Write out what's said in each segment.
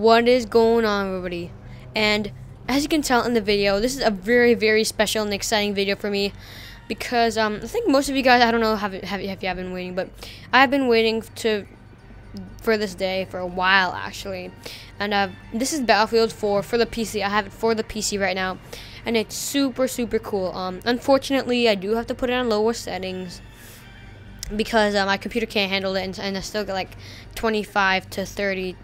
What is going on, everybody? And as you can tell in the video, this is a very, very special and exciting video for me because um, I think most of you guys, I don't know have, have, if you have been waiting, but I've been waiting to for this day for a while actually. And uh, this is Battlefield 4 for the PC. I have it for the PC right now, and it's super, super cool. Um, unfortunately, I do have to put it on lower settings because uh, my computer can't handle it, and, and I still get like 25 to 30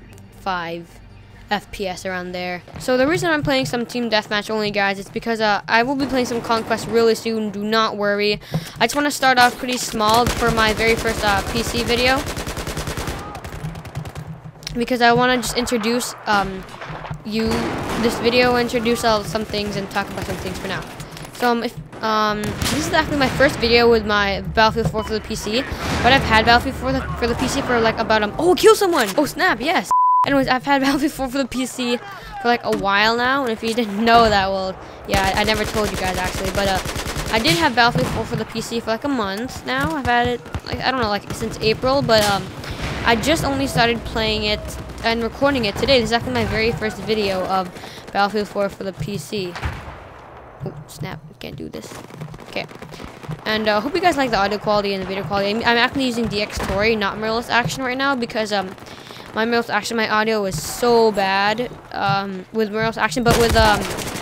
5 FPS around there. So the reason I'm playing some Team Deathmatch only, guys, is because uh, I will be playing some Conquest really soon. Do not worry. I just want to start off pretty small for my very first uh, PC video. Because I want to just introduce um, you this video, introduce uh, some things, and talk about some things for now. So um, if, um, this is actually my first video with my Battlefield 4 for the PC, but I've had Battlefield 4 for the, for the PC for like about um, oh kill someone! Oh snap! Yes. Anyways, I've had Battlefield 4 for the PC for like a while now, and if you didn't know that, well, yeah, I, I never told you guys actually, but uh, I did have Battlefield 4 for the PC for like a month now. I've had it, like, I don't know, like since April, but um, I just only started playing it and recording it today. This is actually my very first video of Battlefield 4 for the PC. Oh, snap, can't do this. Okay. And I uh, hope you guys like the audio quality and the video quality. I'm, I'm actually using DxTory, not Mirillis Action right now, because um, my Mirillis Action, my audio was so bad um, with Mirillis Action, but with um,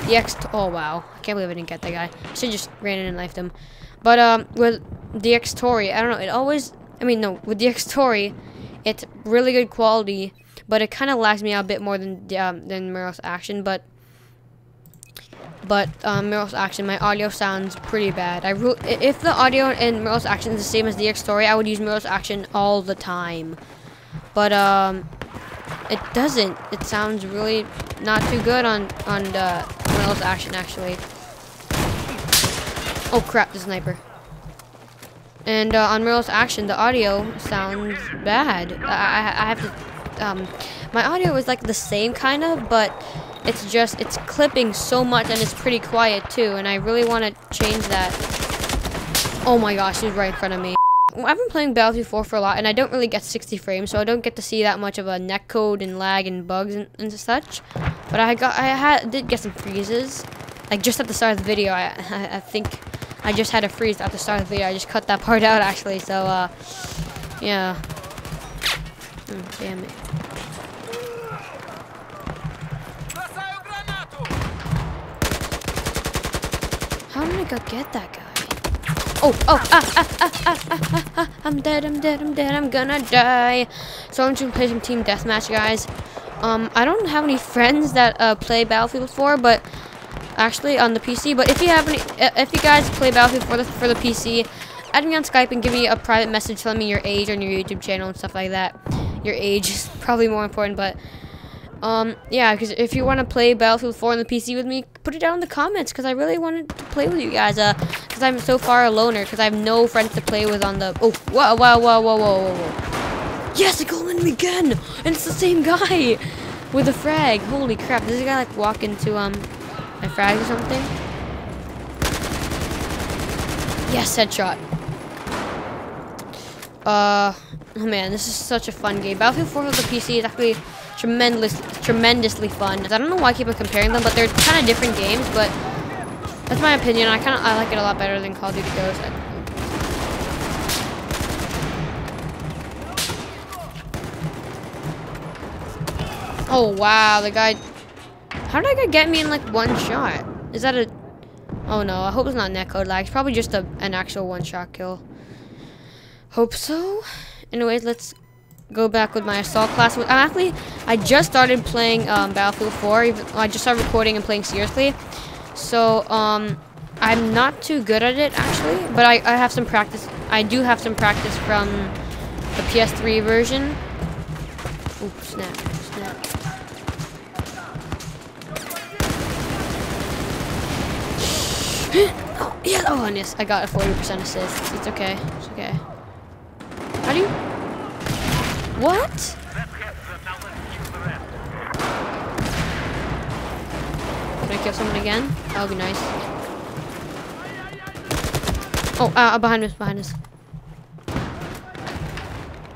the X, oh wow, I can't believe I didn't get that guy. I should just ran in and knifed him. But um, with DxTory, I don't know, it always, I mean, no, with DxTory, it's really good quality, but it kind of lags me out a bit more than um, than Mirillis Action, but but um, Mirillis Action, my audio sounds pretty bad. I if the audio in Mirillis Action is the same as DxTory, I would use Mirillis Action all the time. But um, it doesn't. It sounds really not too good on on the Mirillis Action actually. Oh crap! The sniper. And uh, on Mirillis Action, the audio sounds bad. I, I have to. Um, my audio is like the same kind of, but it's just it's clipping so much and it's pretty quiet too. And I really want to change that. Oh my gosh, he's right in front of me. I've been playing Battlefield 4 for a lot, and I don't really get 60 frames, so I don't get to see that much of a netcode and lag and bugs and, and such. But I got, I had, did get some freezes, like just at the start of the video. I, I, I think I just had a freeze at the start of the video. I just cut that part out actually. So, uh, yeah. Oh, damn it. How did I go get that guy? Oh, oh, ah, ah, ah, ah, ah, ah, ah, I'm dead, I'm dead, I'm dead, I'm gonna die. So I'm just gonna play some team deathmatch, guys. Um, I don't have any friends that uh, play Battlefield 4, but actually on the PC. But if you have any, if you guys play Battlefield for the for the PC, add me on Skype and give me a private message telling me your age on your YouTube channel and stuff like that. Your age is probably more important, but um, yeah, because if you want to play Battlefield 4 on the PC with me, put it down in the comments, because I really wanted to play with you guys, uh, because I'm so far a loner, because I have no friends to play with on the, oh, whoa, whoa, whoa, whoa, whoa, whoa, Yes, I called him again, and it's the same guy, with a frag, holy crap, does this guy, like, walk into, um, a frag or something? Yes, headshot. Uh, oh man, this is such a fun game. Battlefield 4 on the PC is actually tremendous, tremendously fun. I don't know why I keep on comparing them, but they're kind of different games. But that's my opinion. I kind of I like it a lot better than Call of Duty Ghost. Oh wow, the guy. How did that guy get me in like one shot? Is that a? Oh no, I hope it's not netcode lag. It's probably just a, an actual one shot kill. Hope so. Anyways, let's go back with my assault class. I'm actually, I just started playing um, Battlefield 4. Even, I just started recording and playing seriously. So, um, I'm not too good at it, actually. But I, I have some practice. I do have some practice from the PS3 version. Oop, snap, snap. oh, yeah, oh, yes, I got a 40% assist. It's okay, it's okay. How do you... What? Can I kill someone again? That would be nice. Oh, uh, uh, behind us, behind us.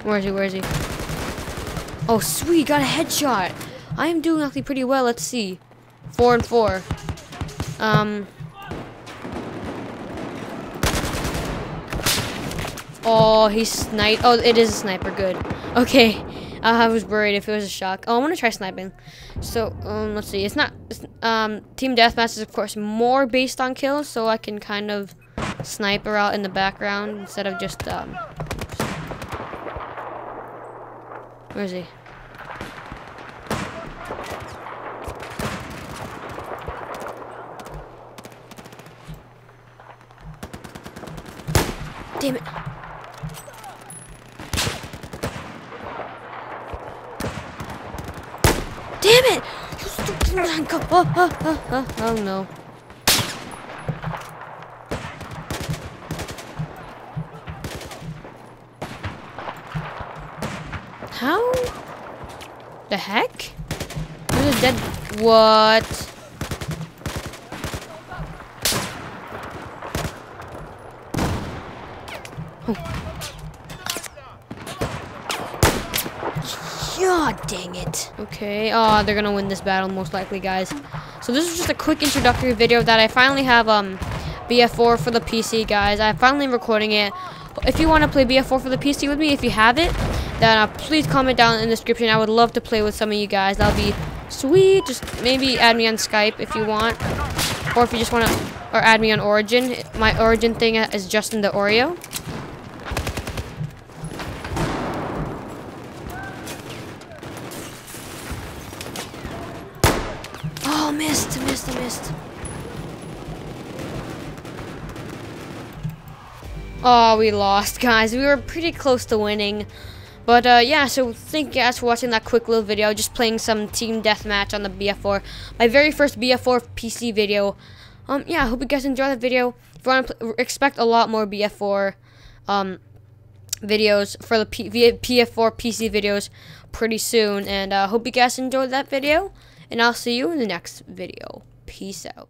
Where is he? Where is he? Oh, sweet, got a headshot. I am doing actually pretty well. Let's see. Four and four. Um. Oh, he's snipe. Oh, it is a sniper. Good. Okay. I was worried if it was a shock. Oh, I'm gonna try sniping. So, um, let's see. It's not. It's, um, team deathmatch is of course more based on kills, so I can kind of sniper out in the background instead of just um. Where is he? Damn it. Damn it! Stupid! Oh, oh, oh, oh, oh no. How? The heck? There's a dead. What? Oh. God dang it. Okay, oh, they're gonna win this battle most likely, guys. So this is just a quick introductory video that I finally have um, BF4 for the PC, guys. I'm finally recording it. If you want to play BF4 for the PC with me, if you have it, then uh, please comment down in the description. I would love to play with some of you guys. That'll be sweet. Just maybe add me on Skype if you want. Or if you just want to, or add me on Origin. My Origin thing is Justin the Oreo. Oh, missed. Oh, we lost, guys. We were pretty close to winning. But, uh, yeah, so thank you guys for watching that quick little video. Just playing some team deathmatch on the BF4. My very first BF4 PC video. Um, yeah, I hope you guys enjoy that video. If you want to expect a lot more BF4, um, videos for the P PF4 PC videos pretty soon. And I uh, hope you guys enjoyed that video. And I'll see you in the next video. Peace out.